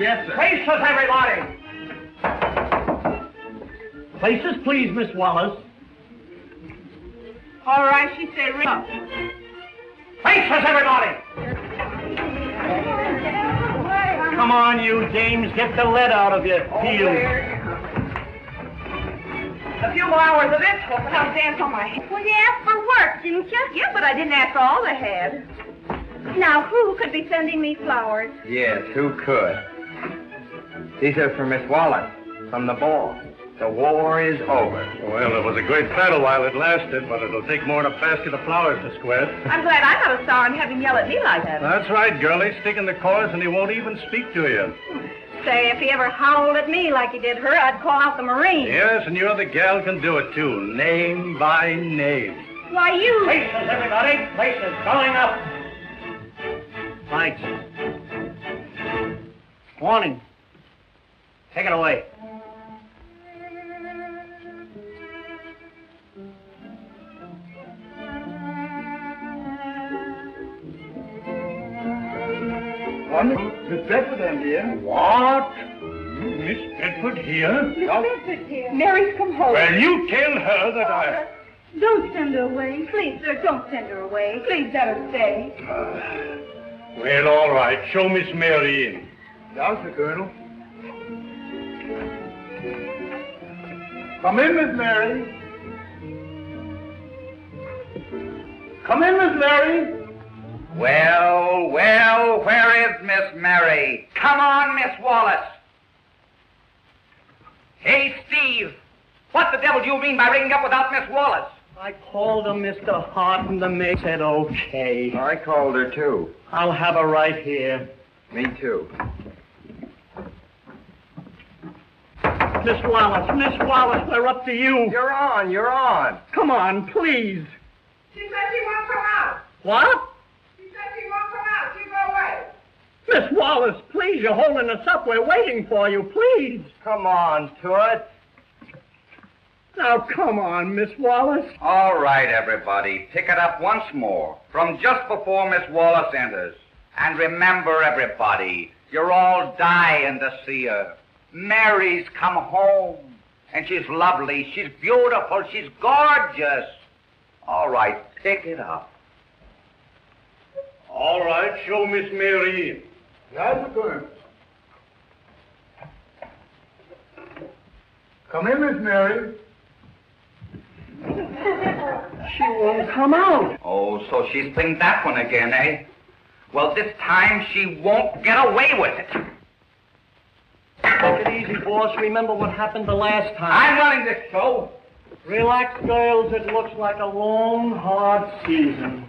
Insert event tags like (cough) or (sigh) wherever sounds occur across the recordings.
Yes, sir. Places, everybody. Places, please, Miss Wallace. All right, she said ring up. Places, everybody. Come on, you dames. Get the lead out of your oh, heels. A few more hours of this, Hope, and I'll dance on my head. Well, you asked for work, didn't you? Yeah, but I didn't ask for all they had. Now, who could be sending me flowers? Yes, who could? These are for Miss Wallace from the ball. The war is over. Well, it was a great battle while it lasted, but it'll take more than a basket of flowers to square. I'm glad I'm not a star and have him yell at me like that. That's right, girlie. Stick in the chorus and he won't even speak to you. Say, if he ever howled at me like he did her, I'd call out the Marines. Yes, and your other gal can do it too, name by name. Why, you... Places, everybody. Places. Going up. Thanks. Warning. Take it away. Miss Bedford, I'm here. What? Miss Bedford here? Miss Bedford here. Mary's come home. Well, you tell her that I... Don't send her away. Please, sir, don't send her away. Please let her stay. Ah. Well, all right. Show Miss Mary in. Down, the Colonel. Come in, Miss Mary. Come in, Miss Mary. Well, well, where is Miss Mary? Come on, Miss Wallace. Hey, Steve, what the devil do you mean by ringing up without Miss Wallace? I called her, Mr. Hart, and the maid said okay. I called her, too. I'll have her right here. Me, too. Miss Wallace, Miss Wallace, we're up to you. You're on, you're on. Come on, please. She said she won't come out. What? She said she won't come out. She go away. Miss Wallace, please, you're holding us up. We're waiting for you, please. Come on, Toots. Now, come on, Miss Wallace. All right, everybody, pick it up once more from just before Miss Wallace enters. And remember, everybody, you're all dying to see her. Mary's come home, and she's lovely, she's beautiful, she's gorgeous. All right, pick it up. All right, show Miss Mary in. Yes, the Colonel. Come in, Miss Mary. (laughs) She won't come out. Oh, so she's playing that one again, eh? Well, this time she won't get away with it. Take it easy, boss. Remember what happened the last time. I'm running this show. Relax, girls. It looks like a long, hard season.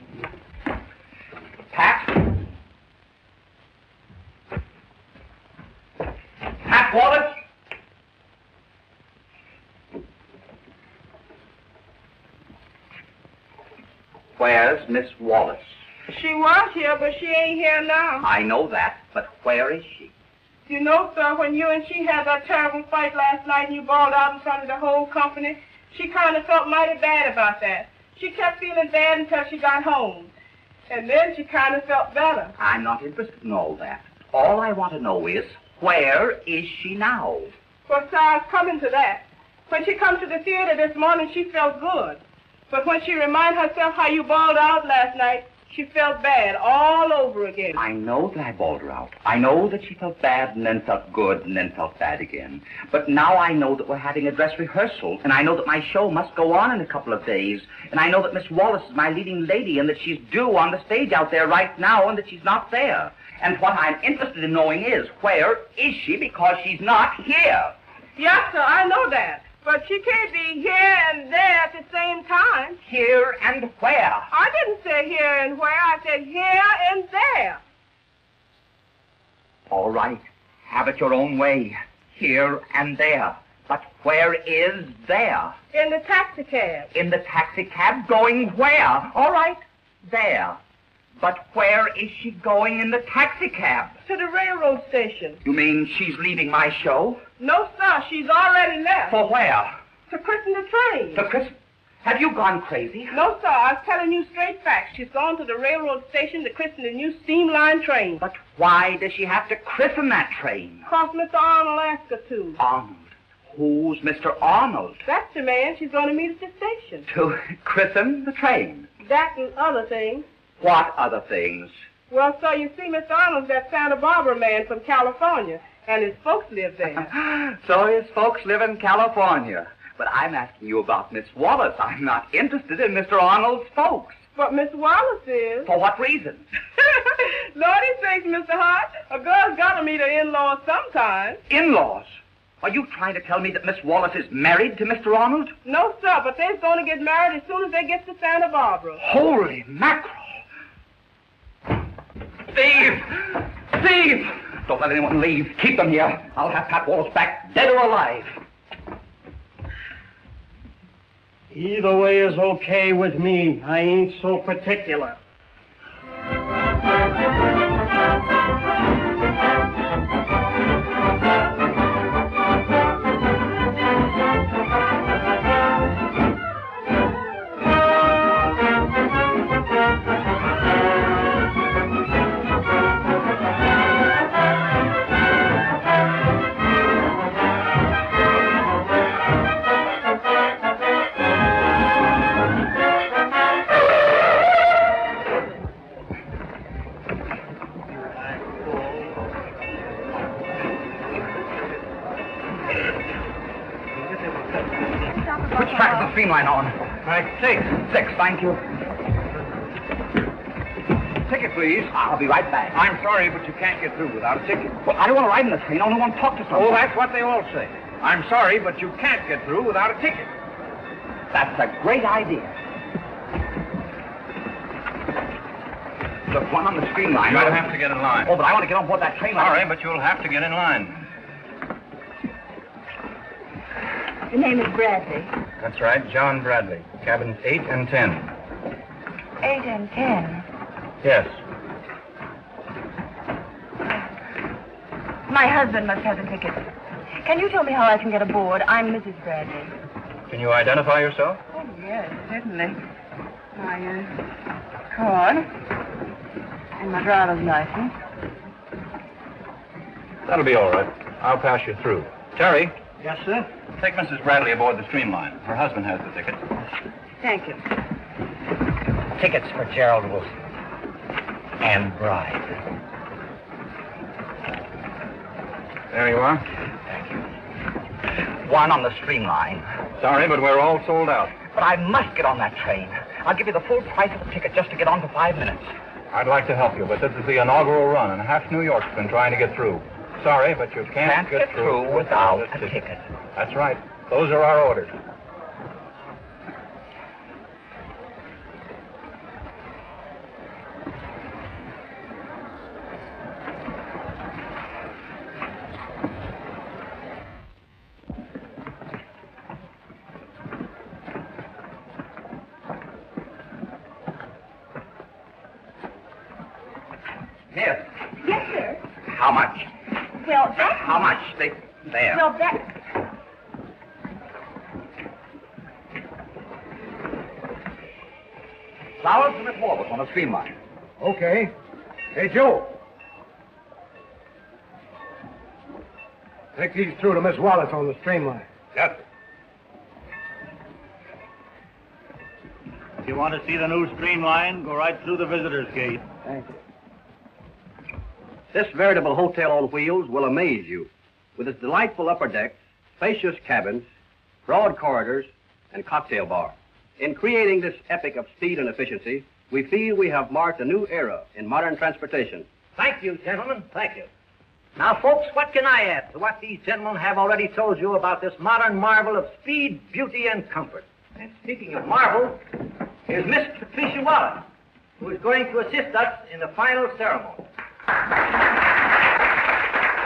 Pat? Pat Wallace? Where's Miss Wallace? She was here, but she ain't here now. I know that, but where is she? You know, sir, when you and she had that terrible fight last night and you bawled out in front of the whole company, she kind of felt mighty bad about that. She kept feeling bad until she got home. And then she kind of felt better. I'm not interested in all that. All I want to know is, where is she now? Well, sir, I was coming to that. When she come to the theater this morning, she felt good. But when she reminded herself how you bawled out last night, she felt bad all over again. I know that I bawled her out. I know that she felt bad and then felt good and then felt bad again. But now I know that we're having a dress rehearsal, and I know that my show must go on in a couple of days, and I know that Miss Wallace is my leading lady and that she's due on the stage out there right now and that she's not there. And what I'm interested in knowing is, where is she because she's not here? Yes, sir, I know that. But she can't be here and there at the same time. Here and where? I didn't say here and where. I said here and there. All right. Have it your own way. Here and there. But where is there? In the taxi cab. In the taxi cab going where? All right. There. But where is she going in the taxicab? To the railroad station. You mean she's leaving my show? No, sir, she's already left. For where? To christen the train. To christen? Have you gone crazy? No, sir. I was telling you straight facts. She's gone to the railroad station to christen the new steam line train. But why does she have to christen that train? Cause Mr. Arnold asked her to. Arnold. Who's Mr. Arnold? That's the man she's going to meet at the station. To christen the train. That and other things. What other things? Well, sir, you see, Mr. Arnold's that Santa Barbara man from California, and his folks live there. (laughs) so his folks live in California. But I'm asking you about Miss Wallace. I'm not interested in Mr. Arnold's folks. But Miss Wallace is. For what reason? (laughs) Lordy sakes, Mr. Hart, a girl's got to meet her in-laws sometime. In-laws? Are you trying to tell me that Miss Wallace is married to Mr. Arnold? No, sir, but they're going to get married as soon as they get to Santa Barbara. Holy mackerel! Steve! Steve! Don't let anyone leave. Keep them here. I'll have Pat Wallace back, dead or alive. Either way is okay with me. I ain't so particular. Six. Six, thank you. Ticket, please. I'll be right back. I'm sorry, but you can't get through without a ticket. Well, I don't want to ride in the train. I only want to talk to someone. Oh, that's what they all say. I'm sorry, but you can't get through without a ticket. That's a great idea. Look, one on the streamline. You'll have to get in line. Oh, but I want to get on board that train. like- Sorry, but you'll have to get in line. Your name is Bradley. That's right, John Bradley. Cabins 8 and 10. Eight and ten. Yes. My husband must have the ticket. Can you tell me how I can get aboard? I'm Mrs. Bradley. Can you identify yourself? Oh, yes, certainly. My uh, card and my driver's license. That'll be all right. I'll pass you through. Terry, Yes, sir? take Mrs. Bradley aboard the streamline. Her husband has the ticket. Thank you. Tickets for Gerald Wilson. And Bride. There you are. Thank you. One on the streamline. Sorry, but we're all sold out. But I must get on that train. I'll give you the full price of the ticket just to get on for five minutes. I'd like to help you, but this is the inaugural run, and half New York's been trying to get through. Sorry, but you can't, Can't get through without a ticket. That's right. Those are our orders. Yes. Yes, sir. How much? Well, that, How much? They, there. well, that, Flowers and Miss Wallace on the streamline. Okay. Hey, Joe. Take these through to Miss Wallace on the streamline. Yes. If you want to see the new streamline, go right through the visitor's gate. Thank you. This veritable hotel on wheels will amaze you. With its delightful upper decks, spacious cabins, broad corridors, and cocktail bar. In creating this epic of speed and efficiency, we feel we have marked a new era in modern transportation. Thank you, gentlemen. Thank you. Now, folks, what can I add to what these gentlemen have already told you about this modern marvel of speed, beauty, and comfort? And speaking of marvel, here's Miss Patricia Wallace, who is going to assist us in the final ceremony.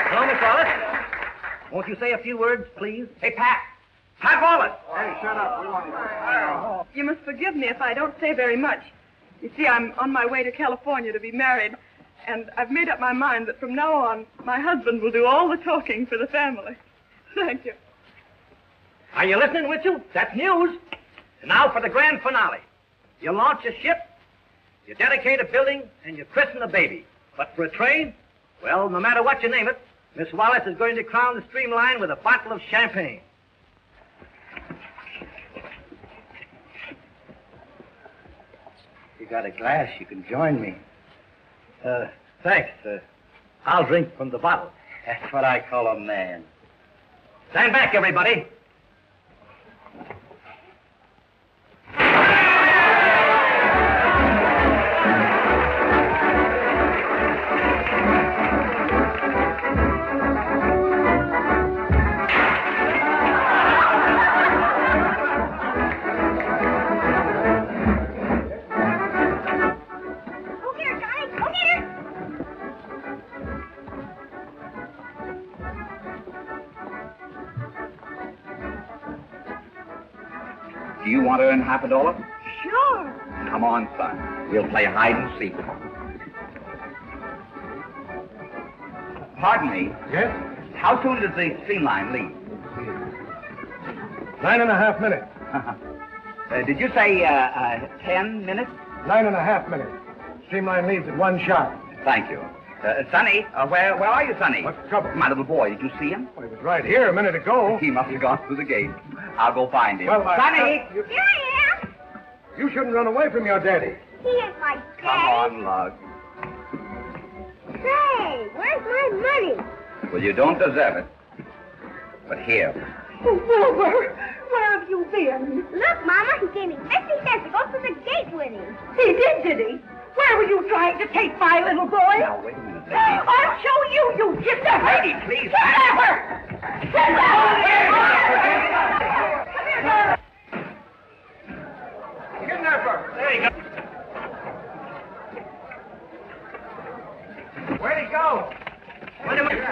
Hello, Miss Wallace. Won't you say a few words, please? Hey, Pat. Pat Wallace. Hey, shut up. We want to You must forgive me if I don't say very much. You see, I'm on my way to California to be married, and I've made up my mind that from now on, my husband will do all the talking for the family. (laughs) Thank you. Are you listening, Mitchell? That's news. And now for the grand finale. You launch a ship, you dedicate a building, and you christen a baby. But for a train, well, no matter what you name it, Miss Wallace is going to crown the streamline with a bottle of champagne. You got a glass, you can join me. Uh, thanks. Uh, I'll drink from the bottle. That's what I call a man. Stand back, everybody. Do you want to earn half a dollar? Sure. Come on, son. We'll play hide and seek. Pardon me. Yes? How soon does the streamline leave? Nine and a half minutes. (laughs) Uh, did you say uh, uh, ten minutes? Nine and a half minutes. Streamline leaves at one shot. Thank you. Uh, Sonny, uh, where, where are you, Sonny? What's the trouble? My little boy, did you see him? Well, he was right here a minute ago. He must have gone through the gate. I'll go find him. Well, I- Sonny! you, Here I am. you shouldn't run away from your daddy. He is my daddy. Come on, Lug. Say, where's my money? Well, you don't deserve it. But here. (laughs) Oh, Wilbur, where have you been? Look, Mama, he gave me 50 cents to go through the gate with him. He did, did he? Where were you trying to take my little boy? Now, wait a minute, lady. I'll show you, you kidnapper! Lady, please. Kidnapper! Kidnapper! Kidnapper! There you go. Where'd he go? Wait a minute.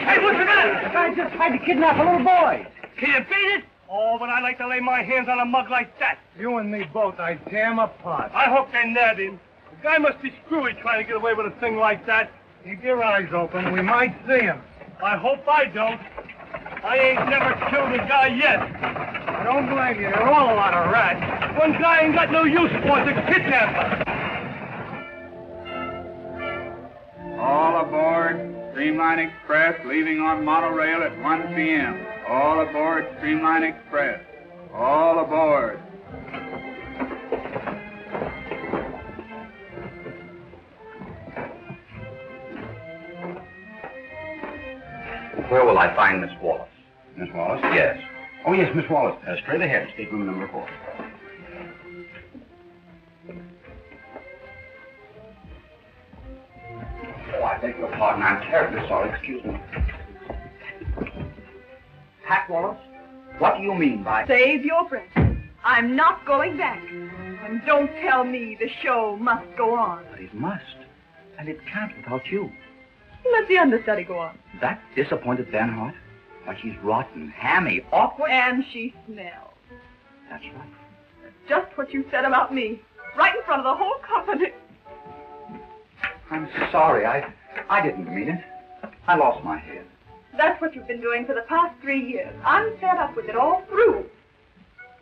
Hey, what's the matter? The guy just tried to kidnap a little boy. Can you beat it? Oh, but I'd like to lay my hands on a mug like that. You and me both, I'd tear him apart. I hope they nab him. The guy must be screwy trying to get away with a thing like that. Keep your eyes open. We might see him. I hope I don't. I ain't never killed a guy yet. I don't blame you. You're all a lot of rats. One guy ain't got no use for the kidnapper. All aboard Streamline Express, leaving on monorail at 1 p.m. All aboard Streamline Express. All aboard. Where will I find Miss Wallace? Miss Wallace? Yes. Oh, yes, Miss Wallace. Uh, straight ahead, stateroom number four. Oh, I beg your pardon. I'm terribly sorry. Excuse me. Pat Wallace, what do you mean by... Save your breath. I'm not going back. And don't tell me the show must go on. But it must. And it can't without you. Let the understudy go on. That disappointed Bernhardt? Why, she's rotten, hammy, awkward. And she smells. That's right. Just what you said about me. Right in front of the whole company. I'm sorry. I, I didn't mean it. I lost my head. That's what you've been doing for the past three years. I'm fed up with it all through.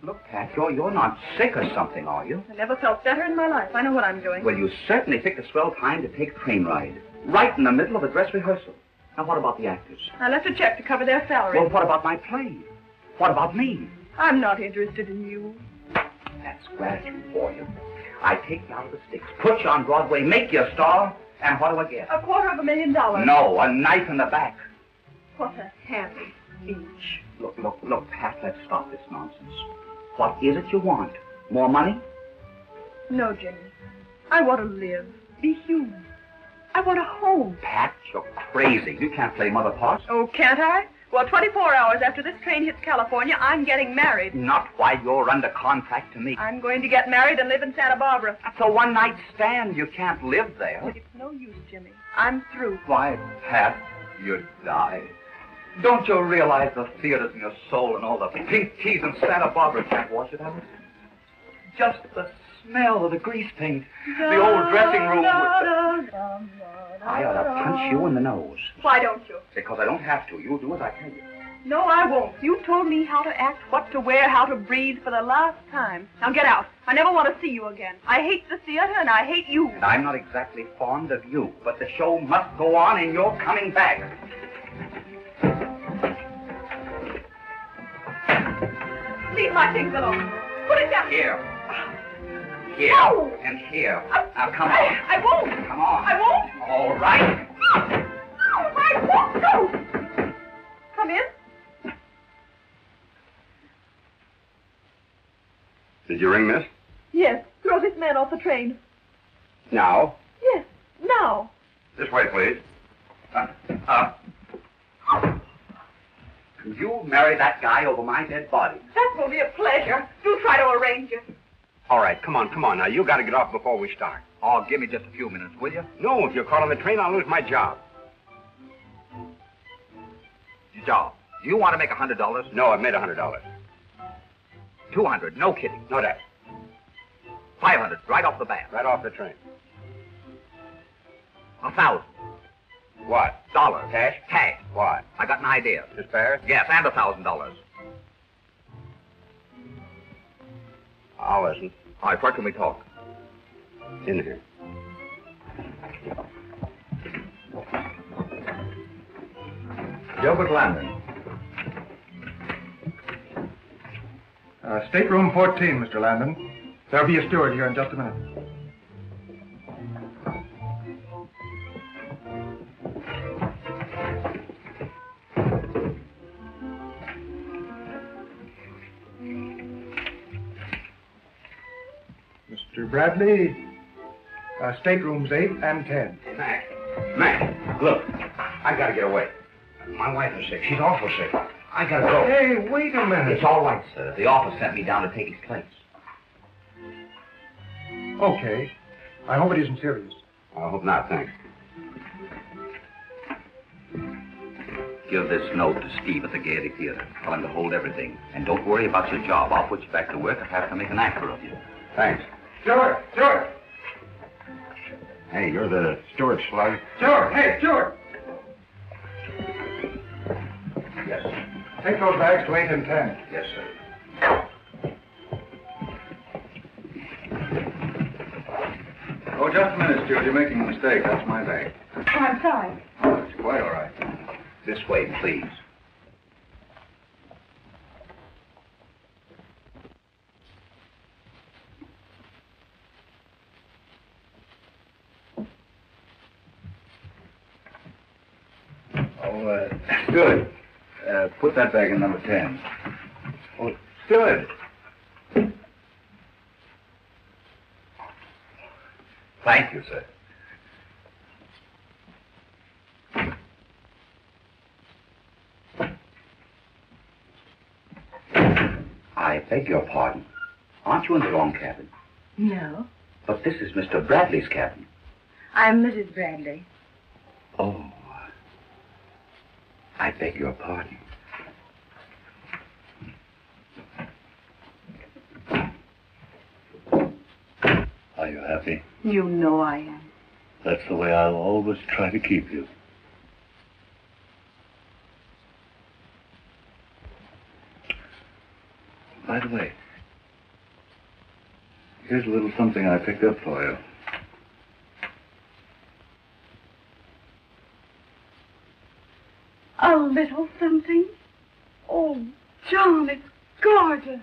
Look, Pat, you're, you're not sick or something, are you? I never felt better in my life. I know what I'm doing. Well, you certainly picked a swell time to take a train ride. Right in the middle of a dress rehearsal. Now, what about the actors? I left a check to cover their salary. Well, what about my play? What about me? I'm not interested in you. That's gratitude for you. I take you out of the sticks, put you on Broadway, make you a star, and what do I get? A quarter of a million dollars. No, a knife in the back. What a happy speech. Look, look, look, Pat, let's stop this nonsense. What is it you want? More money? No, Jimmy. I want to live, be human. I want a home. Pat, you're crazy. You can't play mother parts. Oh, can't I? Well, 24 hours after this train hits California, I'm getting married. Not while you're under contract to me. I'm going to get married and live in Santa Barbara. That's a one-night stand. You can't live there. It's no use, Jimmy. I'm through. Why, Pat, you'd die. Don't you realize the theaters in your soul and all the pink teas in Santa Barbara can't wash it out? Just the smell of the grease paint, the old dressing room. With the... I ought to punch you in the nose. Why don't you? Because I don't have to. You'll do as I tell you. No, I won't. You told me how to act, what to wear, how to breathe for the last time. Now get out. I never want to see you again. I hate the theater and I hate you. And I'm not exactly fond of you, but the show must go on and you're coming back. Leave my things alone. Put it down. Here. Here. No. And here. I- Now come I, on. I won't. Come on. I won't. All right. No, I won't go. Come in. Did you ring, miss? Yes. Throw this man off the train. Now. Yes. Now. This way, please. Uh, uh, you marry that guy over my dead body. That will be a pleasure. Do try to arrange it. All right, come on, come on. Now, you got to get off before we start. Oh, give me just a few minutes, will you? No, if you're caught on the train, I'll lose my job. Your Job. Do you want to make a hundred dollars? No, I've made a hundred dollars. Two hundred. No kidding. No, that. Five hundred. Right off the bat. Right off the train. A thousand. What? Dollars. Cash? Cash. Why? I got an idea. This fair? Yes, and a thousand dollars. I'll listen. All right, where can we talk? In here. Gilbert Landon. Uh, stateroom 14, Mr. Landon. There'll be a steward here in just a minute. Mr. Bradley, uh, staterooms 8 and 10. Mac. Mac, look. I got to get away. My wife is sick. She's awful sick. I got to go. Hey, wait a minute. It's all right, sir. The office sent me down to take his place. Okay. I hope it isn't serious. I hope not, thanks. Give this note to Steve at the Gaiety Theater. Tell him to hold everything. And don't worry about your job. I'll put you back to work if I have to make an actor of you. Thanks. Steward! Steward! Hey, you're the steward slug. Steward! Hey, Steward! Yes. Take those bags to 8 and 10. Yes, sir. Oh, just a minute, Stewart. You're making a mistake. That's my bag. Oh, I'm sorry. Oh, it's quite all right. This way, please. Oh, uh, good. Uh, put that bag in number 10. Oh, Stewart. Thank you, sir. I beg your pardon. Aren't you in the wrong cabin? No. But this is Mr. Bradley's cabin. I'm Mrs. Bradley. Oh. I beg your pardon. Are you happy? You know I am. That's the way I'll always try to keep you. By the way, here's a little something I picked up for you. A little something? Oh, John, it's gorgeous.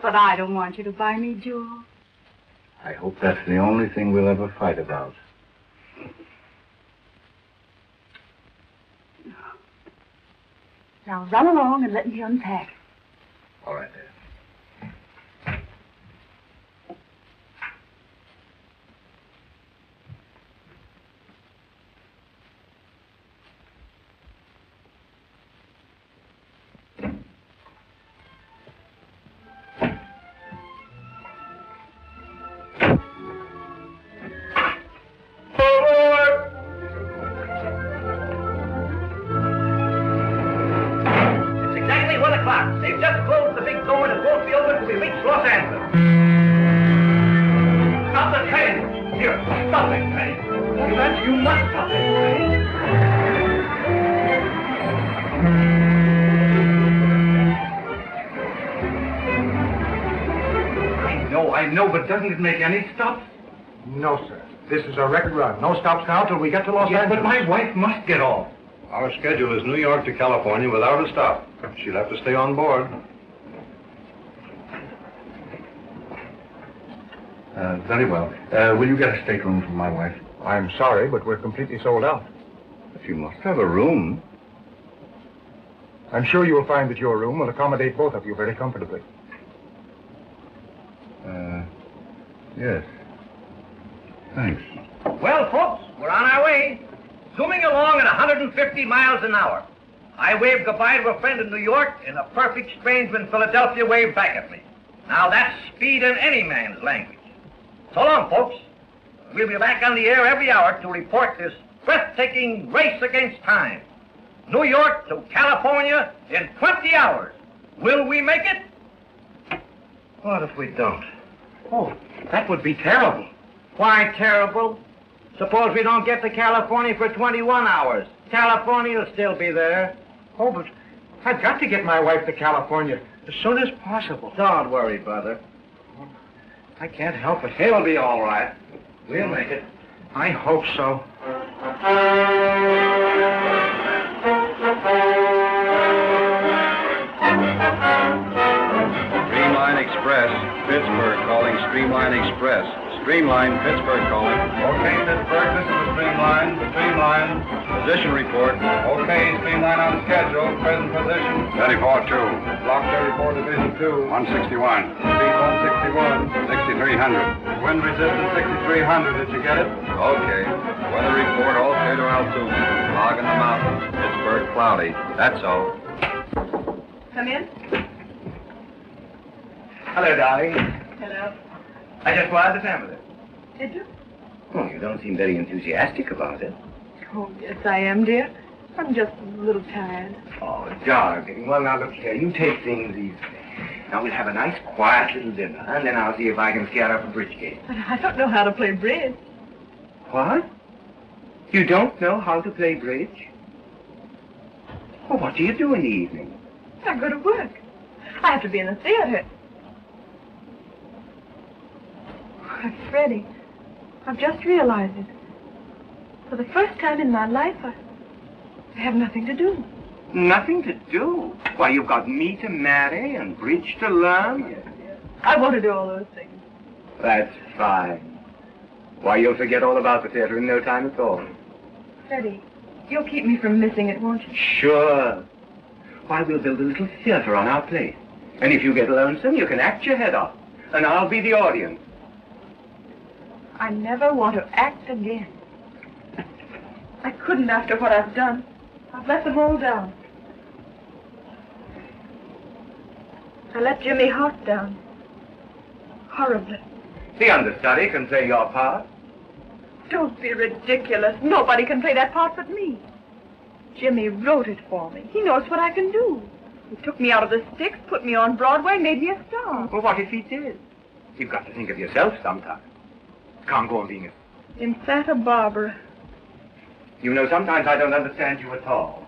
But I don't want you to buy me jewels. I hope that's the only thing we'll ever fight about. Now run along and let me unpack. But doesn't it make any stops? No, sir. This is a record run. No stops now till we get to Los Yes, Angeles. but my wife must get off. Our schedule is New York to California without a stop. She'll have to stay on board. Uh, very well. Uh, will you get a stateroom for my wife? I'm sorry, but we're completely sold out. But you must have a room. I'm sure you'll find that your room will accommodate both of you very comfortably. Uh, yes. Thanks. Well, folks, we're on our way. Zooming along at 150 miles an hour. I waved goodbye to a friend in New York, and a perfect stranger in Philadelphia waved back at me. Now that's speed in any man's language. So long, folks. We'll be back on the air every hour to report this breathtaking race against time. New York to California in 20 hours. Will we make it? What if we don't? Oh, that would be terrible. Why terrible? Suppose we don't get to California for 21 hours. California will still be there. Oh, but I've got to get my wife to California as soon as possible. Don't worry, brother. I can't help it. It'll be all right. We'll make it. I hope so. Express, Pittsburgh calling Streamline Express. Streamline Pittsburgh calling. Okay, Pittsburgh, this is the Streamline. Streamline. Position report. Okay, Streamline on schedule. Present position. 34-2. Block 34, Division 2. 161. Speed 161. 6300. Wind resistance 6300. Did you get it? Okay. Weather report, all clear to altitude. Log in the mountains. Pittsburgh cloudy. That's all. Come in. Hello, darling. Hello. I just wired the family. Did you? Oh, you don't seem very enthusiastic about it. Oh, yes, I am, dear. I'm just a little tired. Oh, darling. Well, now look here. You take things easy. Now we'll have a nice, quiet little dinner, and then I'll see if I can scare up a bridge game. But I don't know how to play bridge. What? You don't know how to play bridge? Well, what do you do in the evening? I go to work. I have to be in the theater. Why, Freddy, I've just realized it. For the first time in my life, I, I have nothing to do. Nothing to do. Why, you've got me to marry and bridge to learn. Yes, yes. I want to do all those things. That's fine. Why, you'll forget all about the theater in no time at all. Freddy, you'll keep me from missing it, won't you? Sure. Why, we'll build a little theater on our place. And if you get lonesome, you can act your head off. And I'll be the audience. I never want to act again. I couldn't after what I've done. I've let them all down. I let Jimmy Hart down. Horribly. The understudy can play your part. Don't be ridiculous. Nobody can play that part but me. Jimmy wrote it for me. He knows what I can do. He took me out of the sticks, put me on Broadway, made me a star. Well, what if he did? You've got to think of yourself sometime. Can't go on being a... In Santa Barbara. You know, sometimes I don't understand you at all.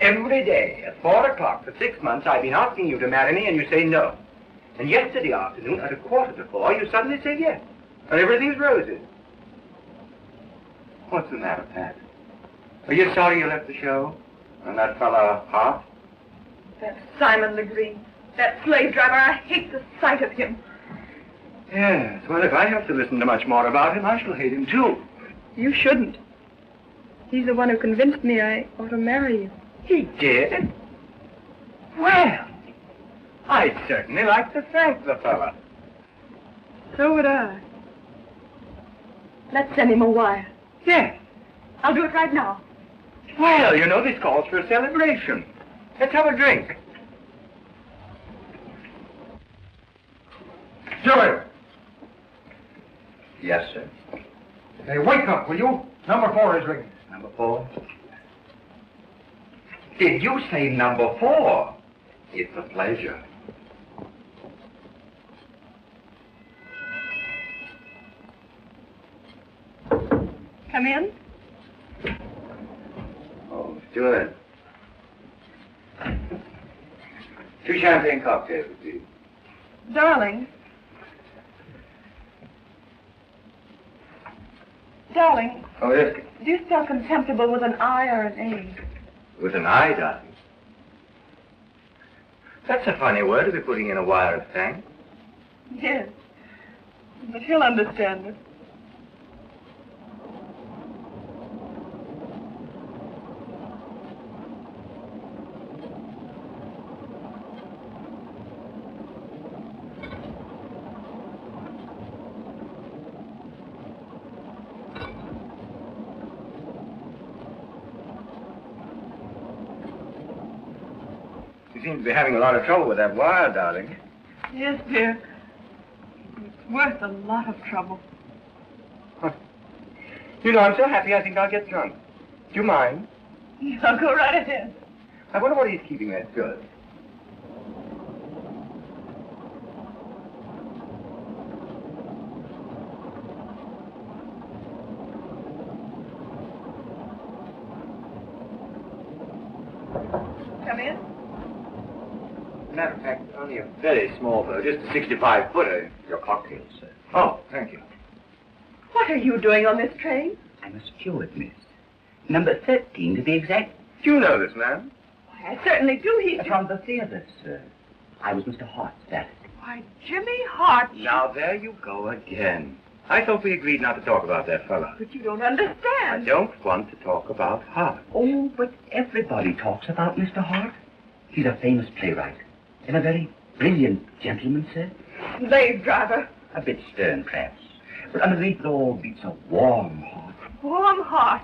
Every day at four o'clock for six months, I've been asking you to marry me, and you say no. And yesterday afternoon, at a quarter to four, you suddenly say yes. And everything's roses. What's the matter, Pat? Are you sorry you left the show? And that fella, Hart? That Simon Legree. That slave driver. I hate the sight of him. Yes, well, if I have to listen to much more about him, I shall hate him too. You shouldn't. He's the one who convinced me I ought to marry you. He did? Well, I'd certainly like to thank the fella. So would I. Let's send him a wire. Yes. I'll do it right now. Well, you know, this calls for a celebration. Let's have a drink. Stewart! Yes, sir. Hey, wake up, will you? Number four is ringing. Number four. Did you say number four? It's a pleasure. Come in. Oh, Stuart. Two champagne cocktails, please. Darling. Darling, Oh, yes. do you spell contemptible with an I or an A? With an eye, darling. That's a funny word to be putting in a wire of thanks. Yes. But he'll understand it. Be having a lot of trouble with that wire, darling. Yes, dear. It's worth a lot of trouble. You know, I'm so happy I think I'll get drunk. Do you mind? (laughs) I'll go right ahead. I wonder what he's keeping there, Stuart. Come in. Matter of fact, only a very small though. just a 65 footer. Your cocktail, sir. Oh, thank you. What are you doing on this train? I'm a steward, miss. Number 13, to be exact. Do you know this man? Why, I certainly do. He's From the theater, sir. I was Mr. Hart's valet. Why, Jimmy Hart. Now, there you go again. I thought we agreed not to talk about that fellow. But you don't understand. I don't want to talk about Hart. Oh, but everybody talks about Mr. Hart. He's a famous playwright. And a very brilliant gentleman, sir. Slave driver. A bit stern, perhaps. But underneath it all beats a warm heart. Warm heart.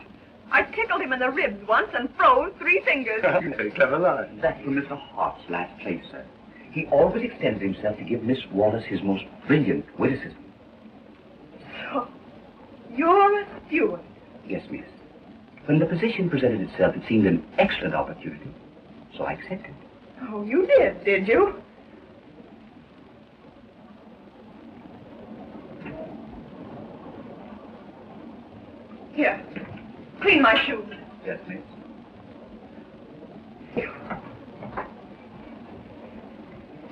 I tickled him in the ribs once and froze three fingers. (laughs) Very clever line. That's from Mr. Hart's last play, sir. He always extended himself to give Miss Wallace his most brilliant witticism. so, (gasps) you're a steward. Yes, miss. When the position presented itself, it seemed an excellent opportunity. So I accepted. Oh, you did, did you? Here, clean my shoes. Yes, miss.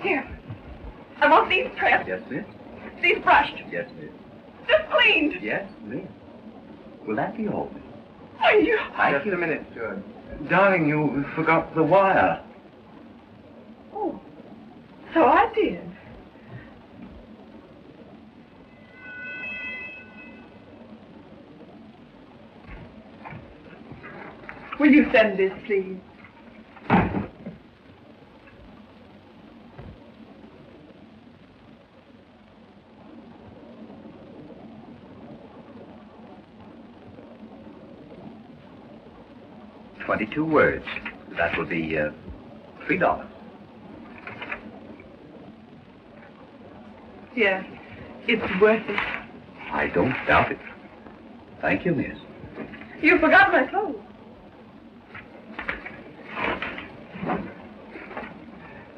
Here. I want these pressed, Yes, miss. these brushed, Yes, miss. just cleaned. Yes, miss. Will that be all, miss? Are you? Thank Just a minute, Stuart. Darling, you forgot the wire. Send this, please? Twenty-two words. That will be uh, three dollars. Yes, it's worth it. I don't doubt it. Thank you, miss. You forgot my clothes.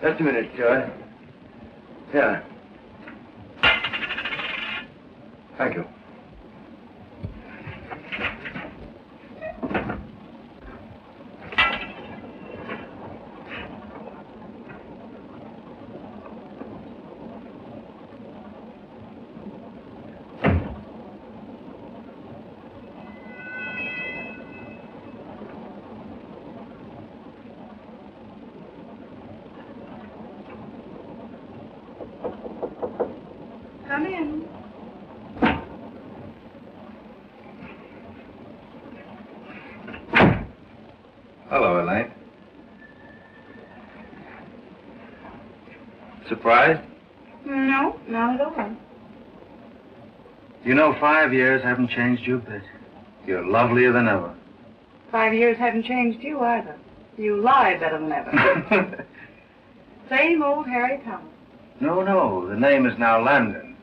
Just a minute, Stuart. Here. Thank you. Come in. Hello, Elaine. Surprised? No, not at all. You know, five years haven't changed you a bit. You're lovelier than ever. Five years haven't changed you either. You lie better than ever. (laughs) Same old Harry Thomas. no, no. The name is now Landon.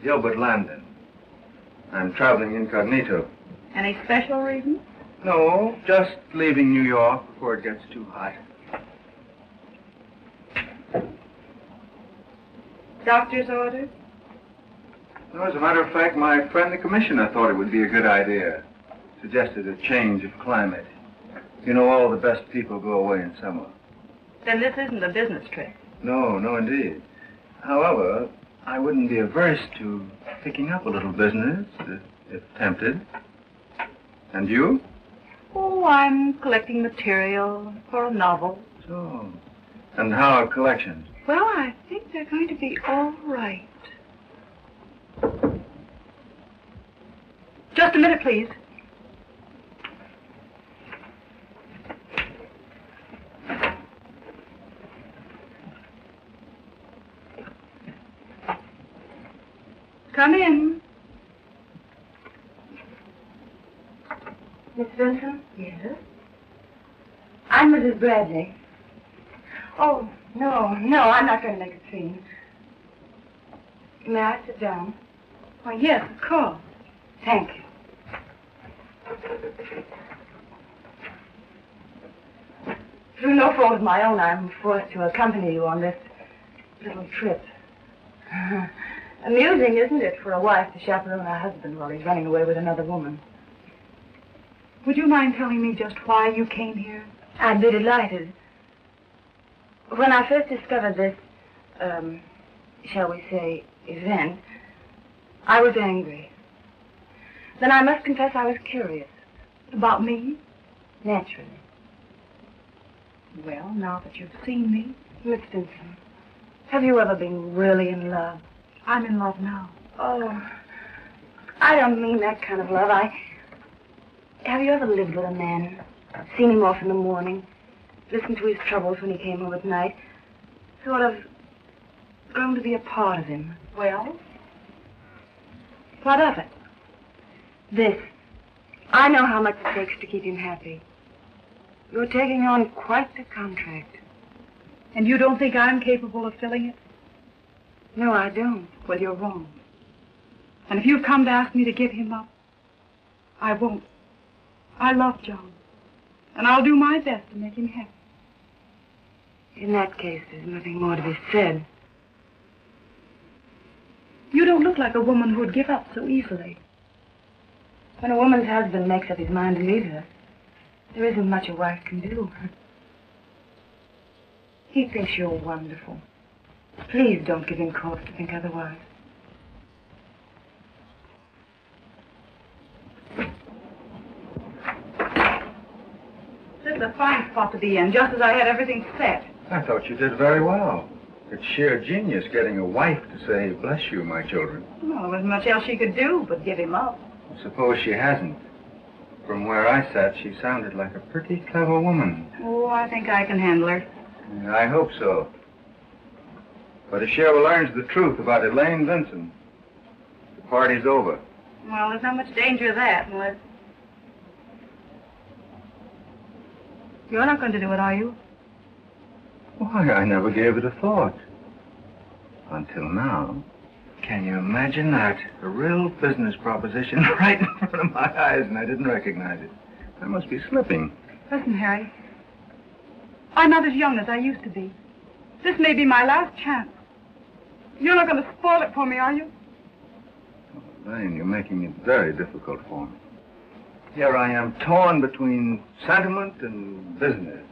Gilbert Landon. I'm traveling incognito. Any special reason? No, just leaving New York before it gets too hot. Doctor's orders? No, as a matter of fact, my friend the commissioner thought it would be a good idea. Suggested a change of climate. You know, all the best people go away in summer. Then this isn't a business trip. No, no, indeed. However, I wouldn't be averse to picking up a little business, if, if tempted. And you? Oh, I'm collecting material for a novel. So. And how are collections? Well, I think they're going to be all right. Just a minute, please. Come in. Miss Vincent? Yes? I'm Mrs. Bradley. Oh, no, no, I'm not going to make a scene. May I sit down? Why, yes, of course. Thank you. Through no fault of my own, I'm forced to accompany you on this little trip. (laughs) Amusing, isn't it, for a wife to chaperone her husband while he's running away with another woman? Would you mind telling me just why you came here? I'd be delighted. When I first discovered this, um, shall we say, event, I was angry. Then I must confess I was curious. About me? Naturally. Well, now that you've seen me, Miss Vincent, have you ever been really in love? I'm in love now. Oh, I don't mean that kind of love. I. Have you ever lived with a man, seen him off in the morning, listened to his troubles when he came home at night, sort of grown to be a part of him? Well? What of it? This. I know how much it takes to keep him happy. You're taking on quite the contract. And you don't think I'm capable of filling it? No, I don't. Well, you're wrong. And if you've come to ask me to give him up, I won't. I love John. And I'll do my best to make him happy. In that case, there's nothing more to be said. You don't look like a woman who'd give up so easily. When a woman's husband makes up his mind to leave her, there isn't much a wife can do. He thinks you're wonderful. Please don't give him cause to think otherwise. This is a fine spot to be in, just as I had everything set. I thought you did very well. It's sheer genius getting a wife to say, bless you, my children. Well, there wasn't much else she could do but give him up. Suppose she hasn't. From where I sat, she sounded like a pretty clever woman. Oh, I think I can handle her. I hope so. But if she ever learns the truth about Elaine Vincent, the party's over. Well, there's not much danger of that unless... You're not going to do it, are you? Why, I never gave it a thought. Until now. Can you imagine that? A real business proposition (laughs) right in front of my eyes, and I didn't recognize it. I must be slipping. Listen, Harry. I'm not as young as I used to be. This may be my last chance. You're not going to spoil it for me, are you? Elaine, you're making it very difficult for me. Here I am torn between sentiment and business.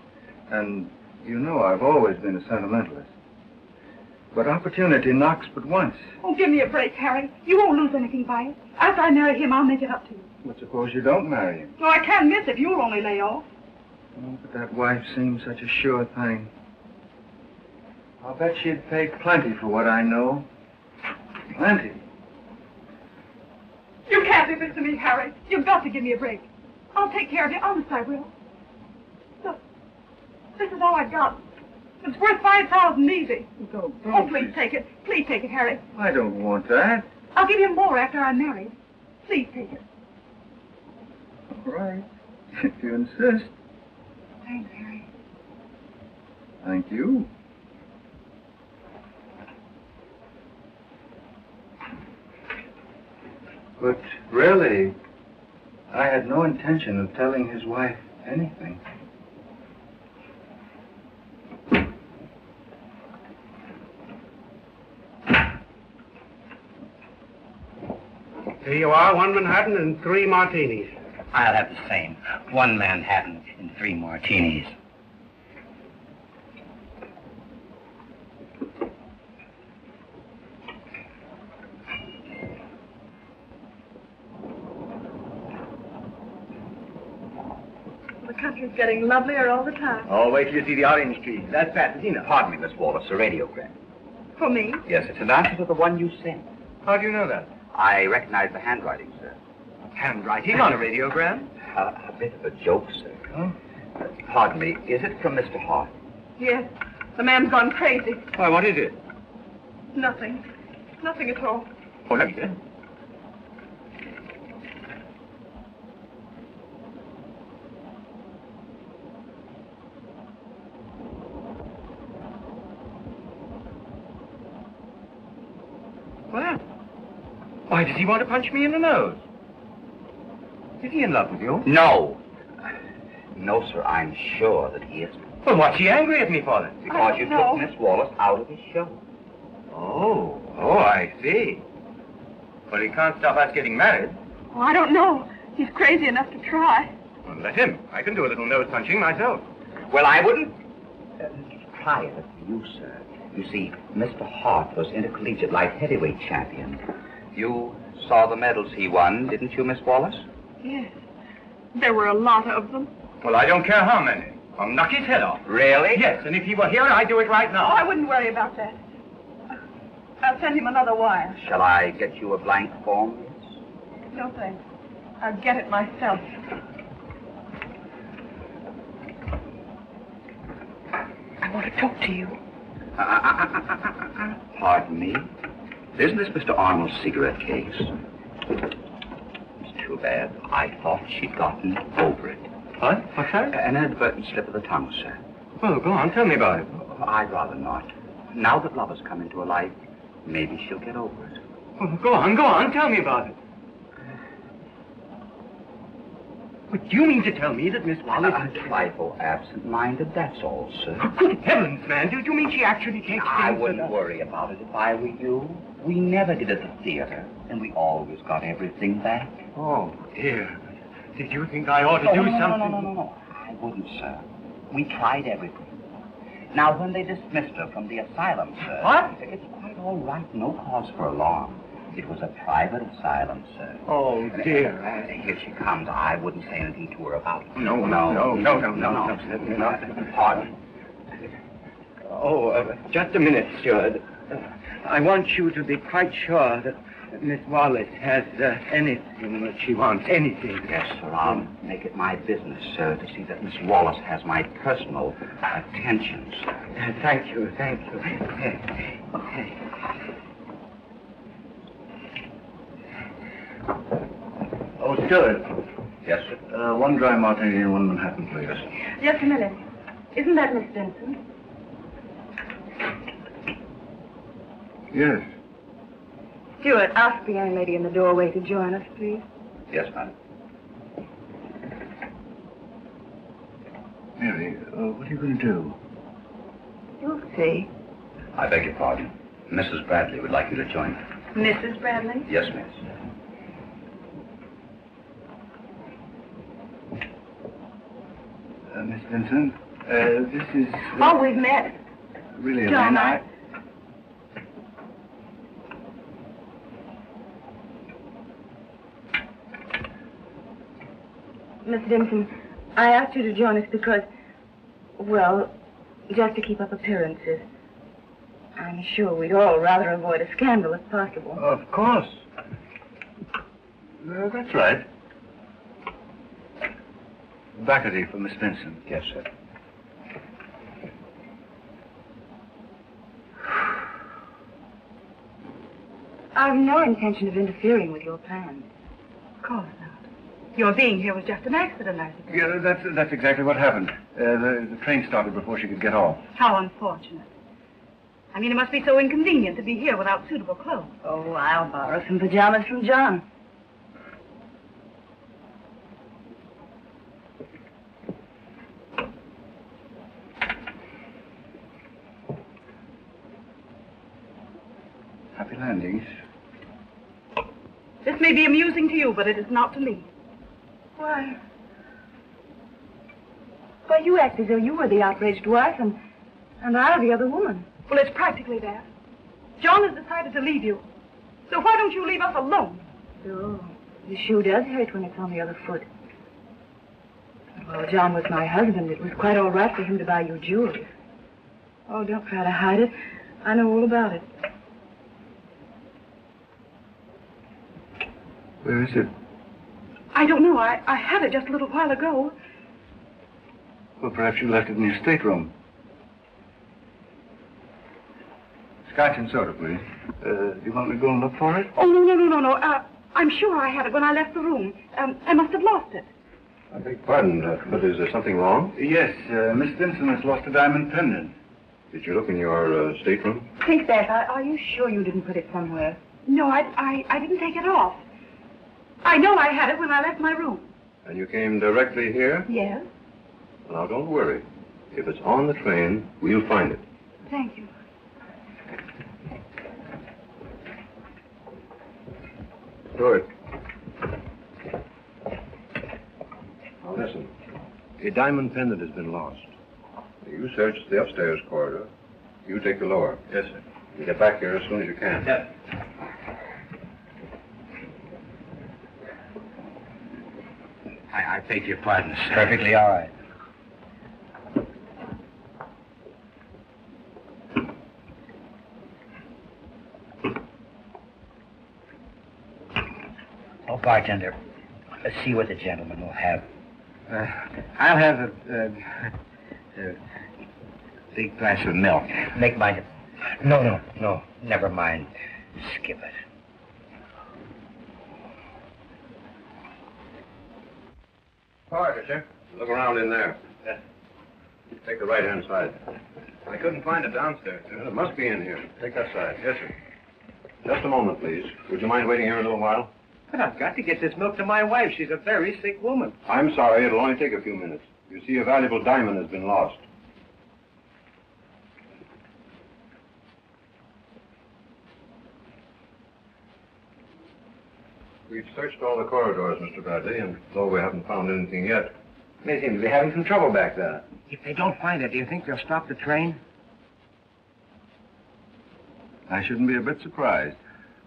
And you know I've always been a sentimentalist. But opportunity knocks but once. Oh, give me a break, Harry. You won't lose anything by it. After I marry him, I'll make it up to you. But suppose you don't marry him. Oh, I can't miss if you'll only lay off. Oh, but that wife seems such a sure thing. I'll bet she'd pay plenty for what I know. Plenty. You can't do this to me, Harry. You've got to give me a break. I'll take care of you. Honest, I will. Look, this is all I've got. It's worth five thousand easy. Don't, Oh, please take it. Please take it, Harry. I don't want that. I'll give you more after I'm married. Please take it. All right. (laughs) If you insist. Thanks, Harry. Thank you. But really, I had no intention of telling his wife anything. Here you are, one Manhattan and three martinis. I'll have the same. One Manhattan and three martinis. The country's getting lovelier all the time. Oh, wait till you see the orange trees. That's Pasadena. Pardon me, Miss Wallace, a radiogram. For me? Yes, it's an answer to the one you sent. How do you know that? I recognize the handwriting, sir. Handwriting on a radiogram? (laughs) A, a bit of a joke, sir. Uh, pardon me, is it from Mr. Hart? Yes. The man's gone crazy. Why, what is it? Nothing. Nothing at all. Oh, let me see. Well, why does he want to punch me in the nose? Is he in love with you? No. No, sir, I'm sure that he isn't. Well, what's he angry at me for then? Because you know. took Miss Wallace out of his show. Oh, oh, I see. But he can't stop us getting married. Oh, I don't know. He's crazy enough to try. Well, let him. I can do a little nose punching myself. Well, I wouldn't uh, try it for you, sir. You see, Mr. Hart was intercollegiate light heavyweight champion. You saw the medals he won, didn't you, Miss Wallace? Yes. There were a lot of them. Well, I don't care how many. I'll knock his head off. Really? Yes, and if he were here, I'd do it right now. Oh, now. I wouldn't worry about that. I'll send him another wire. Shall I get you a blank form? No thanks. I'll get it myself. I want to talk to you. (laughs) Pardon me? Isn't this Mr. Arnold's cigarette case? It's too bad. I thought she'd gotten over it. What? What's that? An inadvertent slip of the tongue, sir. Well, go on. Tell me about it. Oh, I'd rather not. Now that love has come into her life, maybe she'll get over it. Well, go on, go on. Tell me about it. But you mean to tell me that Miss Wallace A trifle absent-minded, that's all, sir. Good heavens, man. Do you mean she actually takes I wouldn't worry about it if I were you. We never did at the theater, and we always got everything back. Oh, dear. Did you think I ought to Oh, do no, something? No, no, no, no, no. I wouldn't, sir. We tried everything. Now, when they dismissed her from the asylum, sir... What? It's quite all right. No cause for alarm. It was a private asylum, sir. Oh, dear. Here she comes. I wouldn't say anything to her about it. No, no, no, no, no, no, no, no. Pardon. Oh, uh, just a minute, steward. I want you to be quite sure that Miss Wallace has uh, anything that she wants. Anything. Yes, sir. I'll make it my business, sir, to see that Miss Wallace has my personal attention, sir. Uh, thank you, thank you. Oh, steward. Yes, sir. Uh, one dry martini and one Manhattan, please. Just a minute. Isn't that Miss Vincent? Yes. Steward, ask the young lady in the doorway to join us, please. Yes, madam. Mary, uh, what are you going to do? You'll see. I beg your pardon. Mrs. Bradley would like you to join her. Mrs. Bradley? Yes, miss. Uh, Miss Vincent, uh, this is uh, Oh, we've met. really a John, man. I... Miss Vincent, I asked you to join us because, well, just to keep up appearances. I'm sure we'd all rather avoid a scandal if possible. Of course. Uh, that's right. Bacardi for Miss Vincent. Yes, sir. I've no intention of interfering with your plans. Of course not. Your being here was just an accident, I suppose. Yeah, that's, that's exactly what happened. Uh, the, the train started before she could get off. How unfortunate. I mean, it must be so inconvenient to be here without suitable clothes. Oh, I'll borrow some pajamas from John. Happy landings. This may be amusing to you, but it is not to me. Why? Why, you act as though you were the outraged wife and, and I the other woman. Well, it's practically that. John has decided to leave you. So why don't you leave us alone? Oh, the shoe does hurt when it's on the other foot. Well, John was my husband. It was quite all right for him to buy you jewelry. Oh, don't try to hide it. I know all about it. Where is it? I don't know. I, I had it just a little while ago. Well, perhaps you left it in your stateroom. Scotch and soda, please. Uh, do you want me to go and look for it? Oh, no, no, no, no, no. Uh, I'm sure I had it when I left the room. Um, I must have lost it. I beg pardon, uh, but is there something wrong? Yes, uh, Miss Stinson has lost a diamond pendant. Did you look in your uh, stateroom? Think that. Are, are you sure you didn't put it somewhere? No, I, I, I didn't take it off. I know I had it when I left my room. And you came directly here? Yes. Well, Now, don't worry. If it's on the train, we'll find it. Thank you. Steward. Now, listen. A diamond pendant has been lost. You search the upstairs corridor. You take the lower. Yes, sir. You get back here as soon as you can. Yes. I, I beg your pardon, sir. Perfectly all right. Oh, bartender, let's see what the gentleman will have. Uh, I'll have a, uh, a big glass of milk. Make mine. No, no, no. Never mind. Skip it. All right, sir. Look around in there. Take the right-hand side. I couldn't find it downstairs. Sir. It must be in here. Take that side. Yes, sir. Just a moment, please. Would you mind waiting here a little while? But I've got to get this milk to my wife. She's a very sick woman. I'm sorry. It'll only take a few minutes. You see, a valuable diamond has been lost. We've searched all the corridors, Mr. Bradley, and though we haven't found anything yet, They seem to be having some trouble back there. If they don't find it, do you think they'll stop the train? I shouldn't be a bit surprised.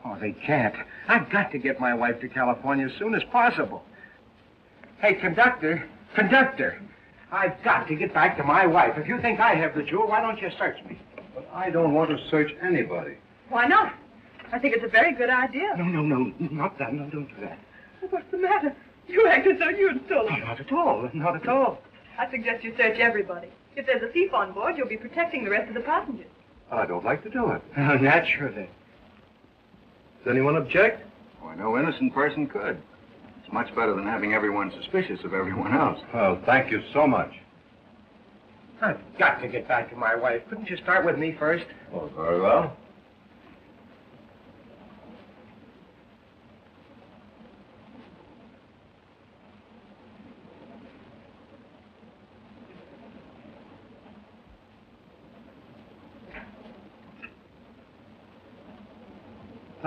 Oh, they can't. I've got to get my wife to California as soon as possible. Hey, conductor, conductor, I've got to get back to my wife. If you think I have the jewel, why don't you search me? But I don't want to search anybody. Why not? I think it's a very good idea. No, no, no, not that. No, don't do that. What's the matter? You act as though you'd stolen oh, No, not at all. Not at all. I suggest you search everybody. If there's a thief on board, you'll be protecting the rest of the passengers. I don't like to do it. (laughs) Oh, naturally. Does anyone object? Why, no innocent person could. It's much better than having everyone suspicious of everyone else. Well, thank you so much. I've got to get back to my wife. Couldn't you start with me first? Oh, very well.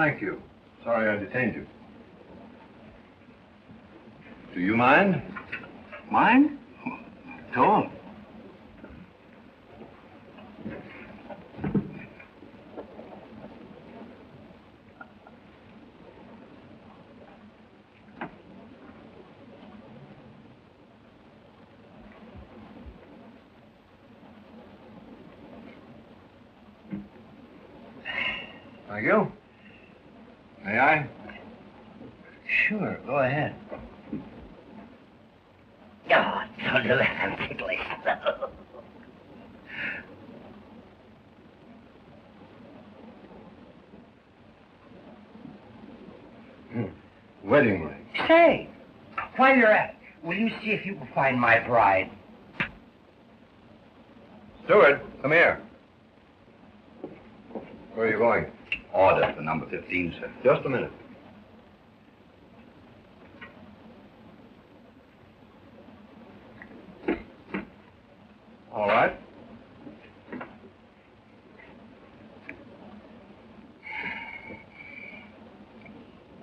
Thank you. Sorry I detained you. Do you mind? Mind? At all. Thank you. May I? Sure, go ahead. Oh, don't do that. I'm hmm. ticklish. Wedding ring. Say, while you're at it, will you see if you can find my bride? Steward, come here. Where are you going? Order for number 15, sir. Just a minute.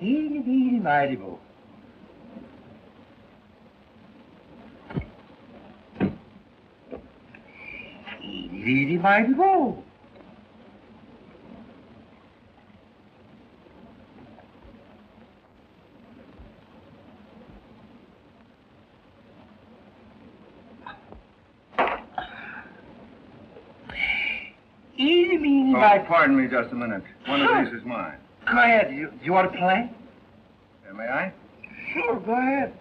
Değeri değil mali bu. Değeri my dear bu. Oh, pardon me just a minute. One of these is mine. Go ahead. You, you want to play? Uh, may I? Sure, go ahead.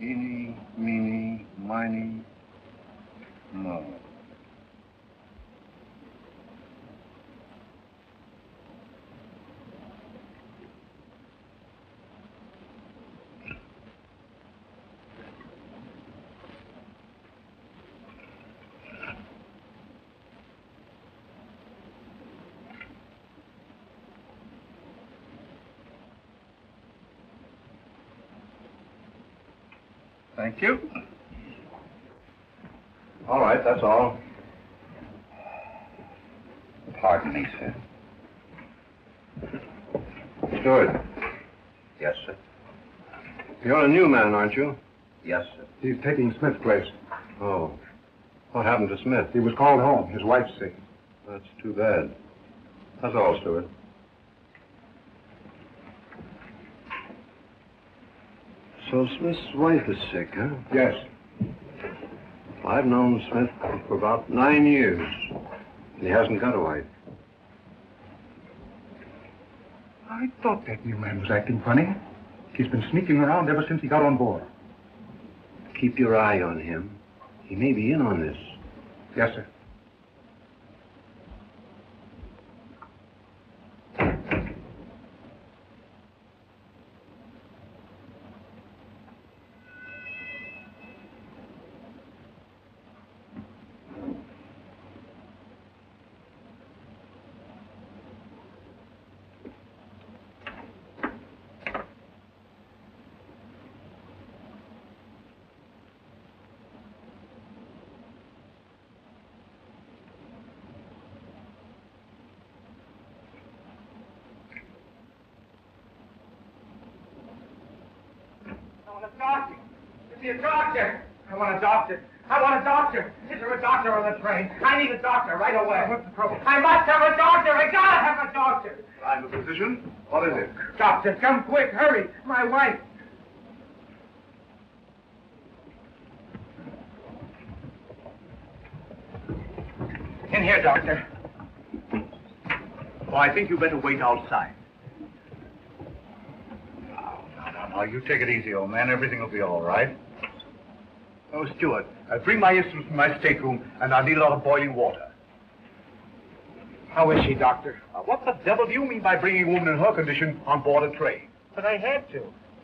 Eeny, meeny, miny, mo. Thank you. All right, that's all. Pardon me, sir. Steward, Yes, sir. you're a new man, aren't you? Yes, sir. He's taking Smith's place. Oh. What happened to Smith? He was called home. His wife's sick. That's too bad. That's all, steward. So Smith's wife is sick, huh? Yes. I've known Smith for about nine years. He hasn't got a wife. I thought that new man was acting funny. He's been sneaking around ever since he got on board. Keep your eye on him. He may be in on this. Yes, sir. I want a doctor. Is he a doctor? I want a doctor. I want a doctor. Is there a doctor on the train? I need a doctor right away. What's the trouble? I must have a doctor. I gotta have a doctor. I'm a physician. What is it? Doctor, come quick. Hurry. My wife. In here, doctor. Oh, I think you better wait outside. Now, now, you take it easy, old man. Everything will be all right. Oh, steward, uh, bring my instruments from my stateroom, and I'll need a lot of boiling water. How is she, doctor? Uh, what the devil do you mean by bringing a woman in her condition on board a train? But I had to.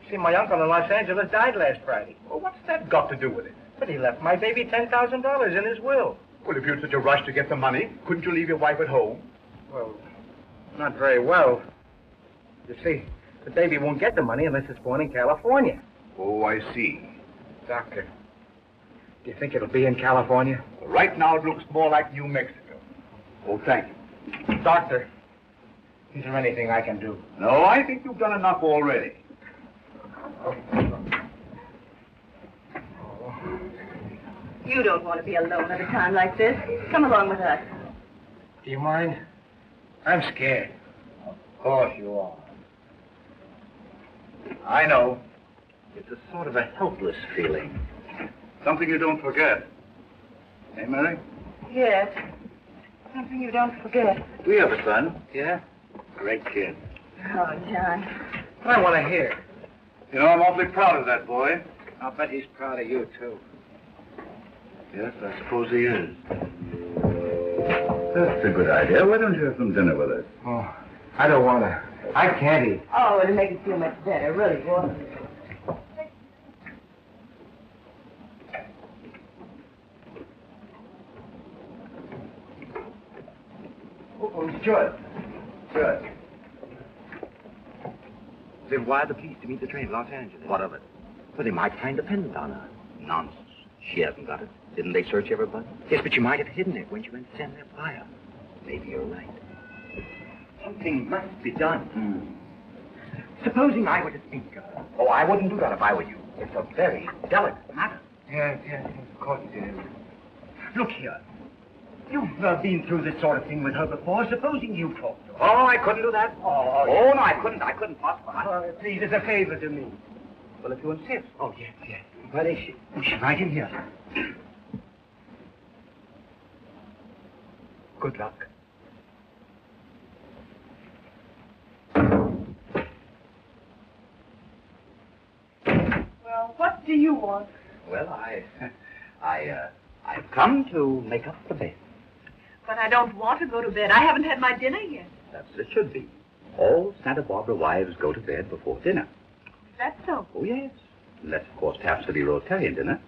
See, my uncle in Los Angeles died last Friday. Well, what's that got to do with it? But he left my baby $10,000 in his will. Well, if you're such a rush to get the money, couldn't you leave your wife at home? Well, not very well. You see, the baby won't get the money unless it's born in California. Oh, I see. Doctor, do you think it'll be in California? Right now, it looks more like New Mexico. Oh, thank you. Doctor, is there anything I can do? No, I think you've done enough already. You don't want to be alone at a time like this. Come along with us. Do you mind? I'm scared. Of course you are. I know. It's a sort of a helpless feeling. Something you don't forget. Hey, Mary? Yes. Something you don't forget. We have a son. Yeah? Great kid. Oh, John. I want to hear. You know, I'm awfully proud of that boy. I'll bet he's proud of you, too. Yes, I suppose he is. That's a good idea. Why don't you have some dinner with us? Oh, I don't want to. I can't eat. Oh, it'll make it feel much better, really will. Oh, oh, steward. Steward. Then why the police to meet the train in Los Angeles? What of it? Well, they might find a pendant on her. Nonsense. She hasn't got it. Didn't they search everybody? Yes, but you might have hidden it when you went to send that fire. Maybe you're right. Something must be done. Hmm. Supposing I were to think of her. Oh, I wouldn't do that if I were you. It's a very delicate matter. Yes, yes, yes, of course it is. Look here. You've uh, been through this sort of thing with her before. Supposing you talked to her. Oh, I couldn't do that. Oh, Oh, no, I couldn't. I couldn't possibly. Uh, please, it's a favor to me. Well, if you insist. Oh, yes, yes. Where is she? Oh, she's right in here. Good luck. Well, what do you want? Well, I, (laughs) I, uh, I've come to make up the bed. But I don't want to go to bed. I haven't had my dinner yet. That's as it should be. All Santa Barbara wives go to bed before dinner. Is that so? Oh, yes. Unless, of course, it happens to be Rotarian dinner.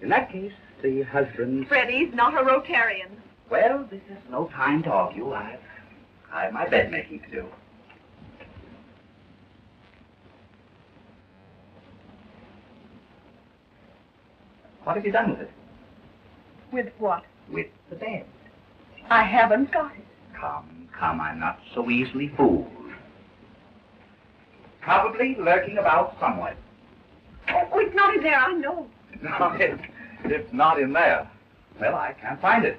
In that case, the husband... Freddy's not a Rotarian. Well, this is no time to argue. I've, I've my bed making to do. What have you done with it? With what? With the bed. I haven't got it. Come, come, I'm not so easily fooled. Probably lurking about somewhere. Oh, oh it's not in there, I know. (laughs) No, it, it's not in there. Well, I can't find it.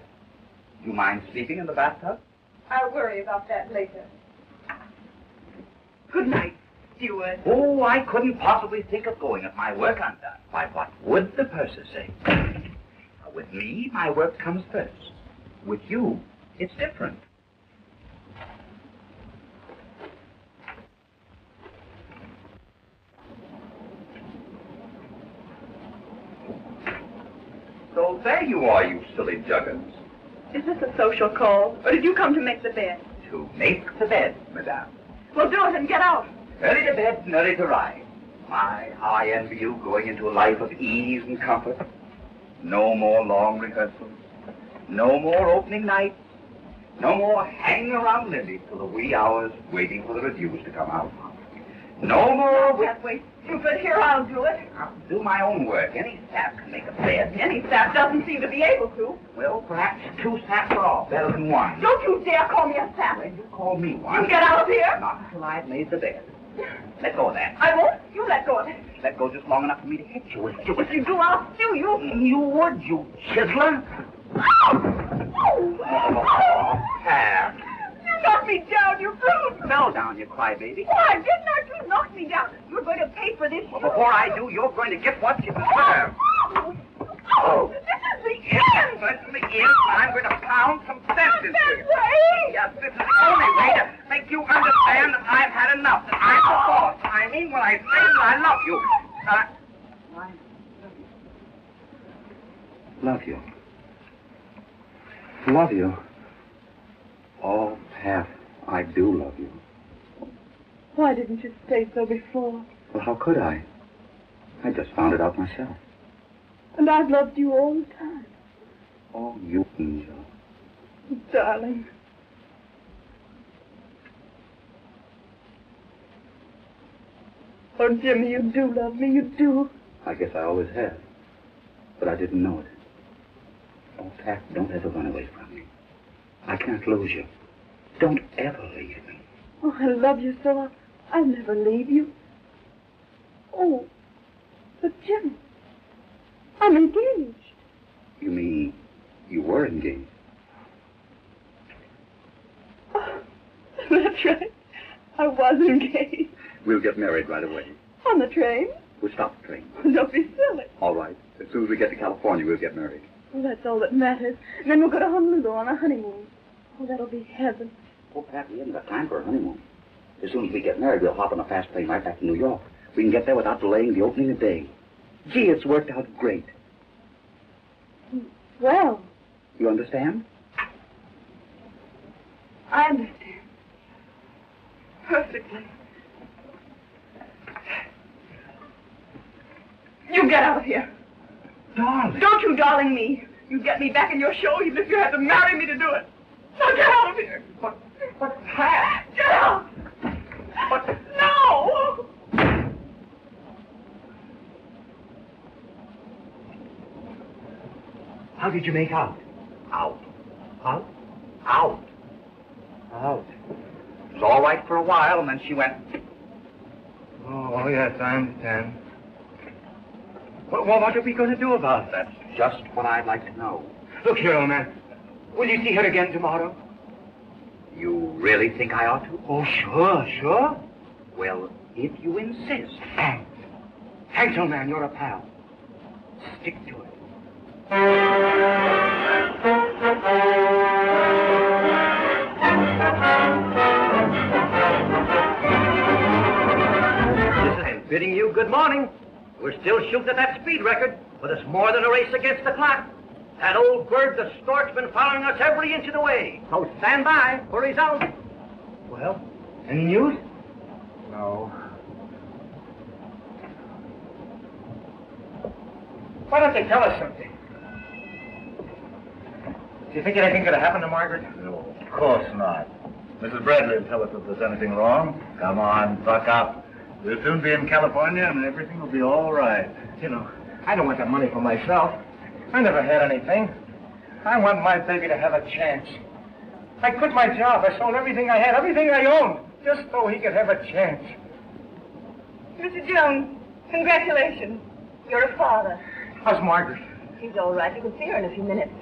You mind sleeping in the bathtub? I'll worry about that later. Good night, Oh, I couldn't possibly think of going if my work undone. Why, what would the purser say? With me, my work comes first. With you, it's different. So there you are, you silly juggins. Is this a social call, or did you come to make the bed? To make the bed, madame. Well, do it and get out. Early to bed and early to rise. My, how I envy you going into a life of ease and comfort. No more long rehearsals. No more opening nights. No more hanging around Lindy till the wee hours waiting for the reviews to come out. No more. That way, stupid. Here, I'll do it. I'll do my own work. Any sap can make a bed. Any sap doesn't seem to be able to. Well, perhaps two saps are all better than one. Don't you dare call me a sap. You call me one. You get out of here. Not until I've made the bed. Let go of that. I won't. You let go of it. Let go just long enough for me to hit you with it. If you do, I'll sue you. You would, you chiseler. Oh, Oh, Pat. You knocked me down, you brute. Fell down, you crybaby. Why, did not you knock me down? You're going to pay for this. Well, before I do, you're going to get what you oh, deserve. Oh, this is the end. Certainly is, and I'm going to pound some sense into you. way. Yes, this is the only way to make you understand that I've had enough, that I'm the boss. I mean when I say that I love you. I... Love you. Love you. Oh, Pat, I do love you. Why didn't you say so before? Well, how could I? I just found it out myself. And I've loved you all the time. Oh, you angel. Darling. Oh, Jimmy, you do love me. You do. I guess I always have. But I didn't know it. Oh, Pat, don't ever run away from me. I can't lose you. Don't ever leave me. Oh, I love you so. I'll, I'll never leave you. Oh, but Jimmy, I'm engaged. You mean you were engaged? Oh, that's right. I was engaged. We'll get married right away. On the train? We'll stop the train. (laughs) Don't be silly. All right. As soon as we get to California, we'll get married. Well, that's all that matters. And then we'll go to Honolulu on a honeymoon. Oh, that'll be heaven. Oh, Pat, we haven't got time for a honeymoon. As soon as we get married, we'll hop on a fast plane right back to New York. We can get there without delaying the opening of day. Gee, it's worked out great. Well, You understand? I understand. Perfectly. You get out of here. Darling. Don't you darling me. You get me back in your show even if you had to marry me to do it. Now get out of here. But, but, Pat. Get out. But, No. How did you make out? Out. Out? Out. Out. It was all right for a while, and then she went. Oh, yes, I understand. Well, what are we going to do about that? That's just what I'd like to know. Look here, old man. Will you see her again tomorrow? You really think I ought to? Oh, sure, sure. Well, if you insist. Thanks. Thanks, old man. You're a pal. Stick to it. I'm bidding you good morning. We're still shooting at that speed record, but it's more than a race against the clock. That old bird, the stork's been following us every inch of the way. So stand by for results. Well, any news? No. Why don't they tell us something? Do you think anything could have happened to Margaret? No, of course not. Mrs. Bradley will tell us if there's anything wrong. Come on, buck up. We'll soon be in California and everything will be all right. You know, I don't want that money for myself. I never had anything. I want my baby to have a chance. I quit my job. I sold everything I had, everything I owned, just so he could have a chance. Mr. Jones, congratulations. You're a father. How's Margaret? She's all right. You can see her in a few minutes.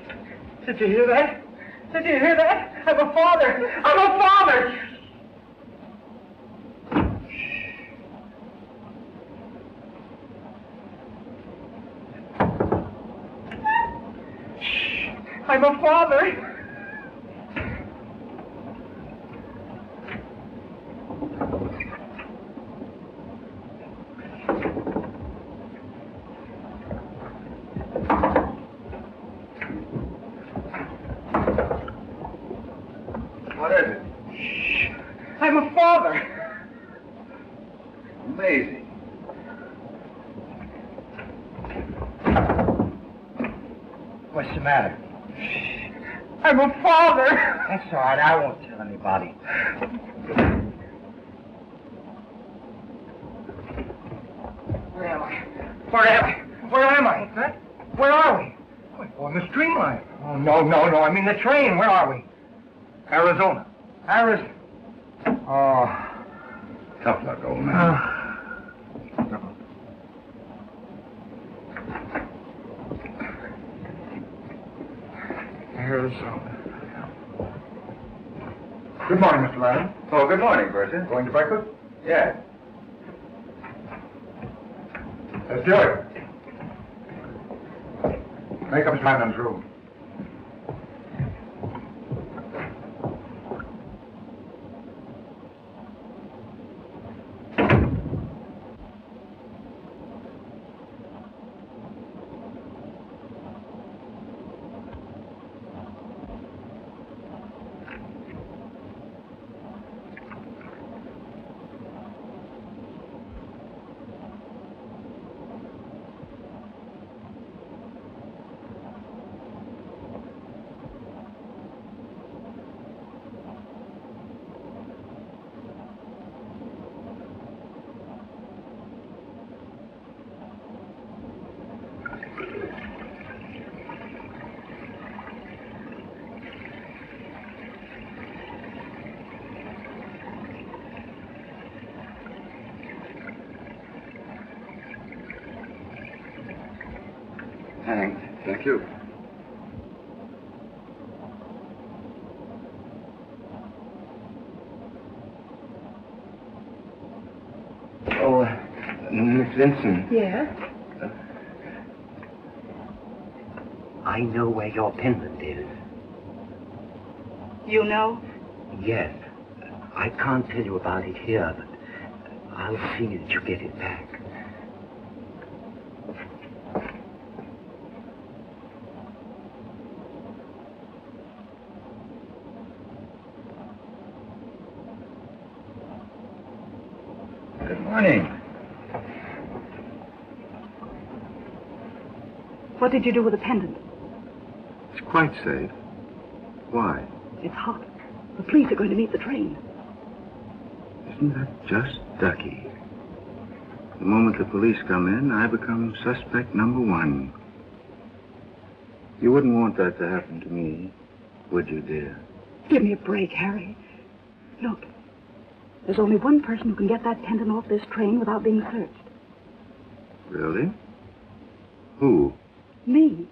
Did you hear that? Did you hear that? I'm a father. I'm a father. I'm a father. What is it? I'm a father. Amazing. What's the matter? I'm a father. That's all right. I won't tell anybody. Where am I? Where am I? Where am I? Huh? Where are we? We're on the streamline. Oh, no, no, no. I mean the train. Where are we? Arizona. Arizona. Oh. Tough luck, old man. Uh, Arizona. Good morning, Mr. Landon. Oh, good morning, Bertha. Going to breakfast? Yeah. Let's do it. Make up Landon's room. Thanks. Thank you. Oh, uh, Miss Vincent. Yes? I know where your pendant is. You know? Yes. I can't tell you about it here, but I'll see that you get it back. Good morning. What did you do with the pendant? It's quite safe. Why? It's hot. The police are going to meet the train. Isn't that just ducky? The moment the police come in, I become suspect number one. You wouldn't want that to happen to me, would you, dear? Give me a break, Harry. Look, there's only one person who can get that pendant off this train without being searched. Really? Who? Me.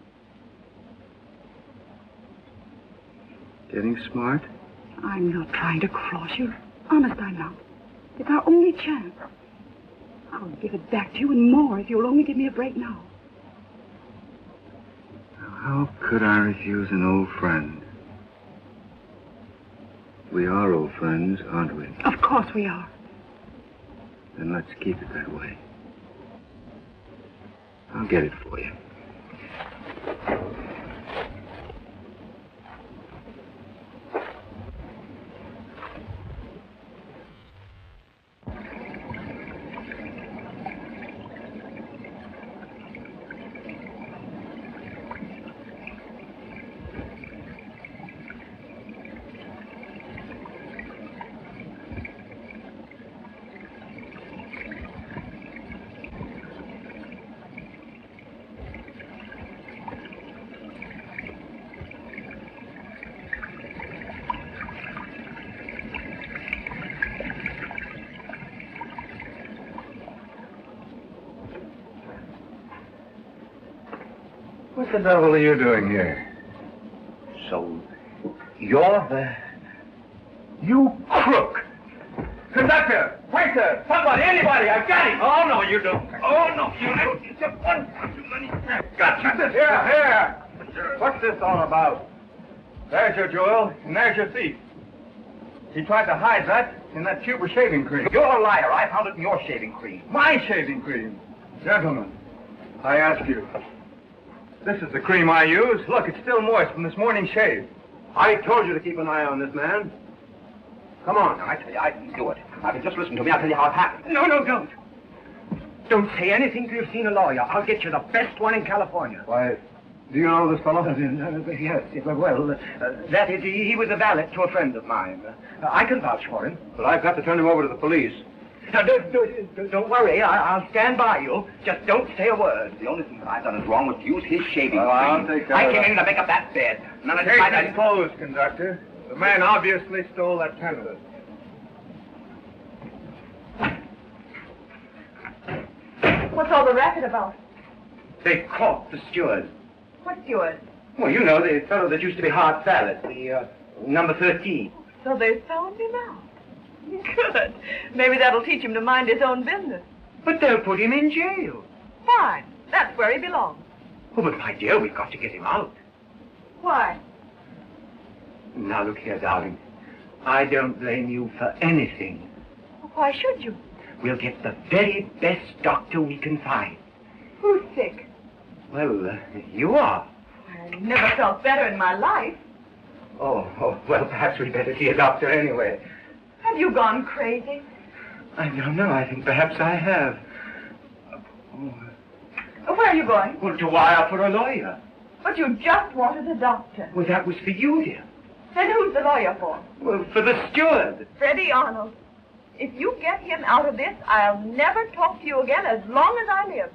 Getting smart? I'm not trying to cross you. Honest, I'm not. It's our only chance. I'll give it back to you and more if you'll only give me a break now. How could I refuse an old friend? We are old friends, aren't we? Of course we are. Then let's keep it that way. I'll get it for you. The devil are you doing here? So, you're the... You crook! Conductor! Waiter! Somebody! Anybody! I've got him! Oh, no, you don't. Oh, no, you don't. It's just one too many. Gotcha. Here, here! What's this all about? There's your jewel, and there's your thief. He tried to hide that in that tube of shaving cream. You're a liar. I found it in your shaving cream. My shaving cream. Gentlemen, I ask you. This is the cream I use. Look, it's still moist from this morning's shave. I told you to keep an eye on this man. Come on. I tell you, I can do it. Now, if you just listen to me, I'll tell you how it happened. No, no, don't. Don't say anything till you've seen a lawyer. I'll get you the best one in California. Why, do you know this fellow? yes, well, uh, that is, he, he was a valet to a friend of mine. Uh, I can vouch for him. But I've got to turn him over to the police. Now, don't, don't, don't worry. I, I'll stand by you. Just don't say a word. The only thing that I've done is wrong was to use his shaving Well, cream. I'll take care I came that. in to make up that bed. None of Case this. is closed, conductor. The man obviously stole that candidate. What's all the racket about? They caught the steward. What steward? Well, you know, the fellow that used to be hard salad, the uh, number 13. So they found him out. (laughs) Good. Maybe that'll teach him to mind his own business. But they'll put him in jail. Fine. That's where he belongs. Oh, but my dear, we've got to get him out. Why? Now, look here, darling. I don't blame you for anything. Why should you? We'll get the very best doctor we can find. Who's sick? Well, uh, you are. I never felt better in my life. Oh, oh, well, perhaps we'd better see a doctor anyway. Have you gone crazy? I don't know. I think perhaps I have. Oh, where are you going? Well, to wire for a lawyer. But you just wanted a doctor. Well, that was for you, dear. Then who's the lawyer for? Well, for the steward. Freddy Arnold. If you get him out of this, I'll never talk to you again as long as I live.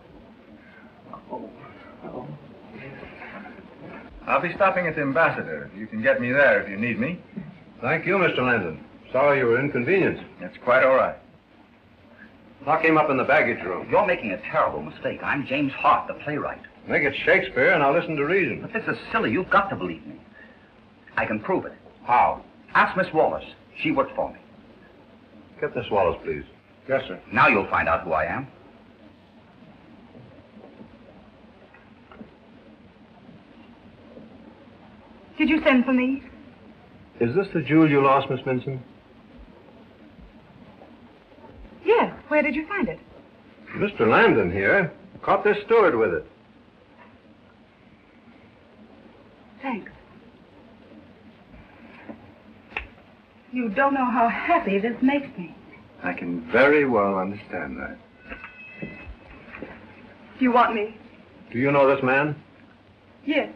Oh. oh. I'll be stopping at the Ambassador. You can get me there if you need me. Thank you, Mr. Landon. Sorry you were inconvenienced. That's quite all right. Lock him up in the baggage room. You're making a terrible mistake. I'm James Hart, the playwright. Make it Shakespeare, and I'll listen to reason. But this is silly. You've got to believe me. I can prove it. How? Ask Miss Wallace. She worked for me. Get this Wallace, please. Yes, sir. Now you'll find out who I am. Did you send for me? Is this the jewel you lost, Miss Vincent? Yes. Where did you find it? Mr. Landon here caught this steward with it. Thanks. You don't know how happy this makes me. I can very well understand that. Do you want me? Do you know this man? Yes.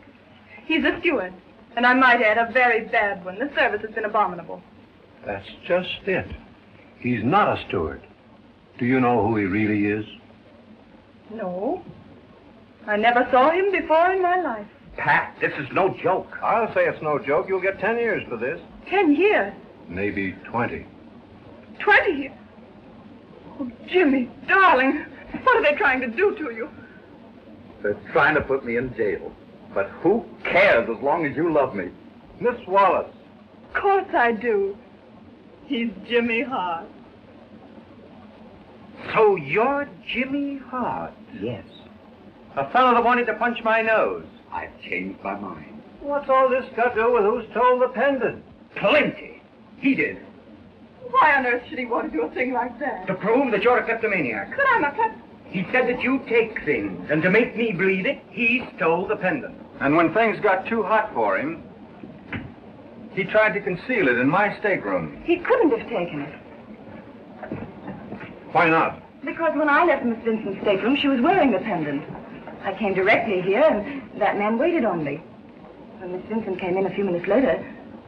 He's a steward. And I might add, a very bad one. The service has been abominable. That's just it. He's not a steward. Do you know who he really is? No. I never saw him before in my life. Pat, this is no joke. I'll say it's no joke. You'll get ten years for this. Ten years. Maybe twenty. Twenty years. Oh, Jimmy, darling. What are they trying to do to you? They're trying to put me in jail. But who cares as long as you love me? Miss Wallace, Of course I do. He's Jimmy Hart. So you're Jimmy Hart, Yes. a fellow that wanted to punch my nose. I've changed my mind. What's all this got to do with who stole the pendant? Plenty. He did. Why on earth should he want to do a thing like that? To prove that you're a kleptomaniac. But I'm a klep... He said that you take things, and to make me believe it, he stole the pendant. And when things got too hot for him, he tried to conceal it in my stateroom. He couldn't have taken it. Why not? Because when I left Miss Vincent's stateroom, she was wearing the pendant. I came directly here, and that man waited on me. When Miss Vincent came in a few minutes later,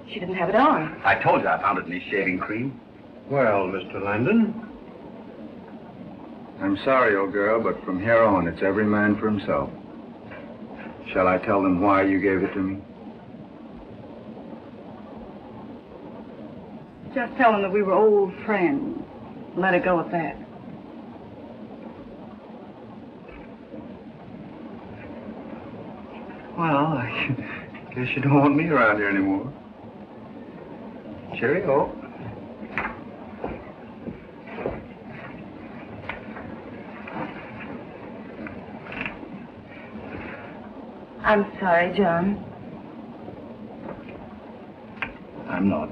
she didn't have it on. I told you I found it in his shaving cream. Well, Mr. Landon. I'm sorry, old girl, but from here on, it's every man for himself. Shall I tell them why you gave it to me? Just tell them that we were old friends. Let it go at that. Well, I (laughs) guess you don't want me around here anymore. Cheerio. I'm sorry, John. I'm not.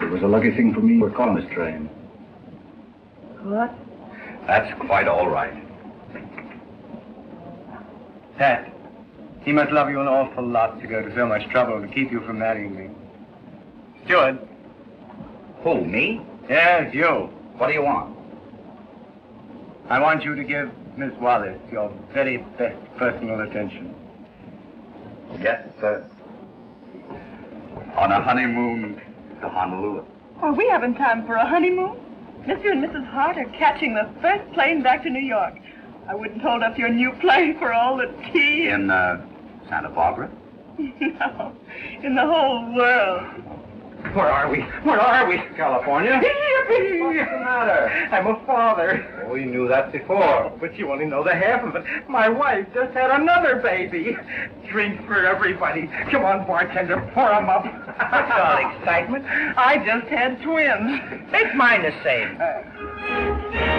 It was a lucky thing for me we're on this train. What? That's quite all right. Pat, he must love you an awful lot to go to so much trouble to keep you from marrying me. Steward. Who, me? Yes, you. What do you want? I want you to give Miss Wallace your very best personal attention. Yes, sir. On a honeymoon to Honolulu. Oh, we haven't time for a honeymoon. Mr. and Mrs. Hart are catching the first plane back to New York. I wouldn't hold up your new plane for all the tea. In, uh, Santa Barbara? (laughs) no, in the whole world. Where are we? Where are we? California. Yippee! What's the matter? I'm a father. Oh, you knew that before. But you only know the half of it. My wife just had another baby. Drink for everybody. Come on, bartender, pour 'em up. What's all excitement? I just had twins. Make mine the same. Uh,